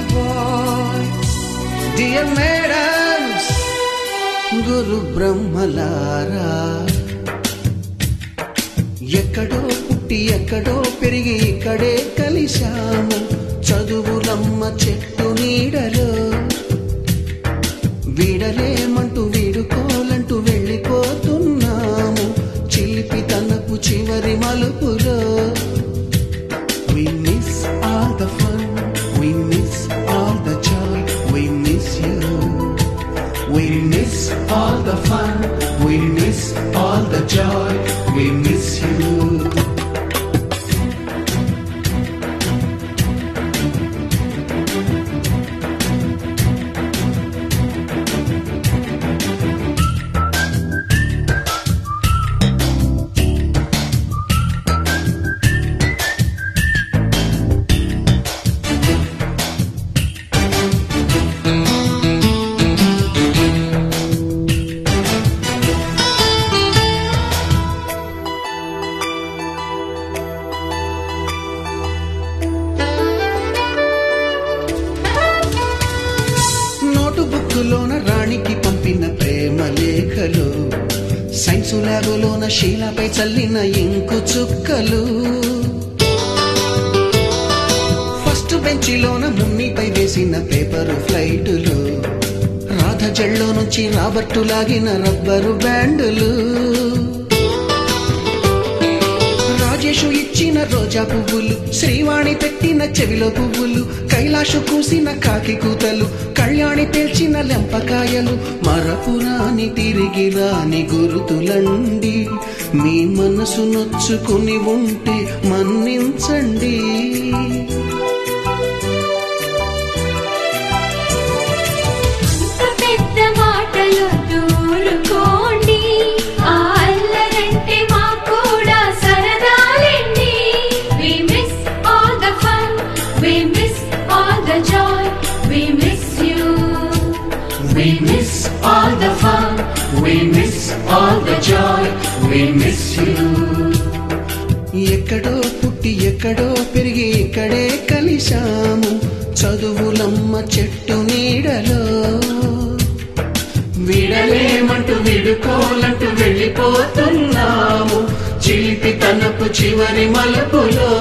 Dear boy dear madams గురు బ్రహ్మలారా ఎక్కడో పుట్టి ఎక్కడో పెరిగి ఇక్కడే కలిశాము చదువులమ్మ చెట్టు నీడలో వీడలేమంటూ వీడుకోలంటూ వెళ్ళిపోతున్నాము చిలిపి తనపు చివరి మలుపులో miss all the fun, we miss all the joy, we miss you. Note రాణికి పంపిన ప్రేమ లేఖలు సైన్స్ ల్యాబులోన శీలపై చల్లిన ఇంకు చుక్కలు. ఫస్ట్ బెంచిలోన మున్నిపై వేసిన పేపరు ఫ్లైటులు రాధ జల్లో నుంచి రాబర్టు లాగిన రబ్బరు బ్యాండులు. రాజేషు ఇచ్చిన రోజా పువ్వులు శ్రీవాణి పెట్టిన చెవిలో పువ్వులు కైలాష కూసిన కాకి కూతలు కళ్యాణి పేల్చిన లెంపకాయలు మరపురాని తిరిగి రాని గురుతులండి. మీ మనసు నొచ్చుకుని ఉంటే మన్నించండి. We miss all the joy, we miss you. ఎక్కడో పుట్టి ఎక్కడో పెరిగి ఇక్కడే కలిశాము. చదువులమ్మ చెట్టు నీడలో. విడలేమంటూ విడుకోలంటూ వెళ్ళిపోతున్నాము. చిలిపి తనపు చివరి మలుపులో.